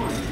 one.